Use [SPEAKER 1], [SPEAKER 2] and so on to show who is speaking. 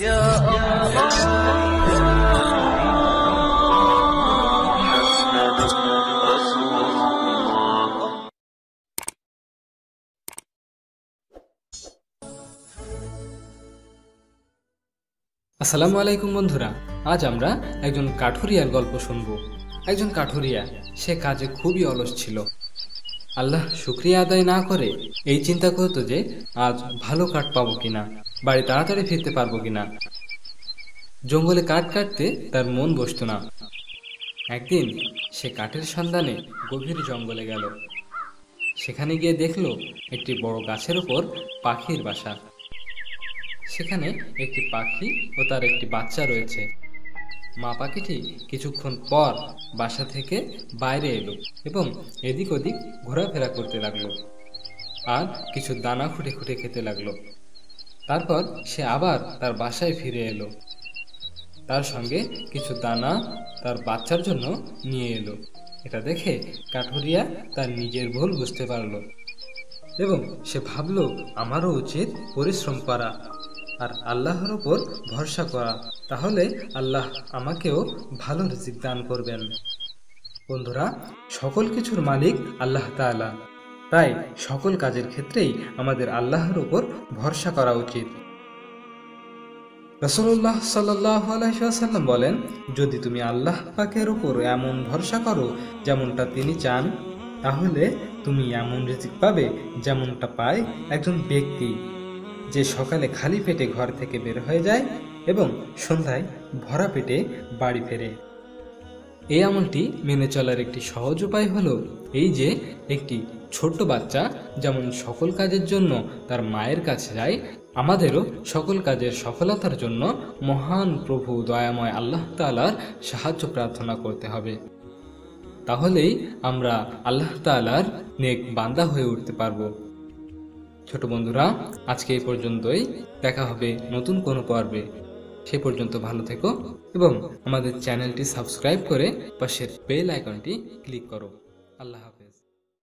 [SPEAKER 1] আসসালামু আলাইকুম বন্ধুরা, আজ আমরা একজন কাঠুরিয়ার গল্প শুনব। একজন কাঠুরিয়া, সে কাজে খুবই অলস ছিল। আল্লাহ শুক্রিয়া আদায় না করে এই চিন্তা করতো যে, আজ ভালো কাঠ পাবো কিনা। বাড়ি তাড়াতাড়ি ফিরতে পারব কিনা? জঙ্গলে কাঠ কাটতে তার মন বসতো না। একদিন সে কাঠের সন্ধানে গভীর জঙ্গলে গেল। সেখানে গিয়ে দেখল একটি বড় গাছের উপর পাখির বাসা। সেখানে একটি পাখি ও তার একটি বাচ্চা রয়েছে। মা পাখিটি কিছুক্ষণ পর বাসা থেকে বাইরে এলো এবং এদিক ওদিক ঘোরাফেরা করতে লাগল। আর কিছু দানা খুঁটে খুঁটে খেতে লাগল। তারপর সে আবার তার বাসায় ফিরে এলো। তার সঙ্গে কিছু দানা তার বাচ্চার জন্য নিয়ে এলো। এটা দেখে কাঠুরিয়া তার নিজের ভুল বুঝতে পারল এবং সে ভাবল, আমারও উচিত পরিশ্রম করা আর আল্লাহর ওপর ভরসা করা। তাহলে আল্লাহ আমাকেও ভালো রিজিক দান করবেন। বন্ধুরা, সকল কিছুর মালিক আল্লাহ তাআলা। তাই সকল কাজের ক্ষেত্রেই আমাদের আল্লাহর উপর ভরসা করা উচিত। রসুল্লাহ সাল্লাহ আলাইসাল্লাম বলেন, যদি তুমি আল্লাহ পাকের উপর এমন ভরসা করো যেমনটা তিনি চান, তাহলে তুমি এমন রিজিক পাবে যেমনটা পায় একজন ব্যক্তি। যে সকালে খালি পেটে ঘর থেকে বের হয়ে যায় এবং সন্ধ্যায় ভরা পেটে বাড়ি ফেরে। এই আমলটি মেনে চলার একটি সহজ উপায় হলো এই যে, একটি ছোট্ট বাচ্চা যেমন সকল কাজের জন্য তার মায়ের কাছে যায়, আমাদেরও সকল কাজের সফলতার জন্য মহান প্রভু দয়াময় আল্লাহ তালার সাহায্য প্রার্থনা করতে হবে। তাহলেই আমরা আল্লাহ তালার নেক বান্দা হয়ে উঠতে পারব। ছোট বন্ধুরা, আজকে এই পর্যন্তই। দেখা হবে নতুন কোনো পর্বে। সে পর্যন্ত ভালো থেকো এবং আমাদের চ্যানেলটি সাবস্ক্রাইব করে পাশের বেল আইকনটি ক্লিক করো। আল্লাহ হাফেজ।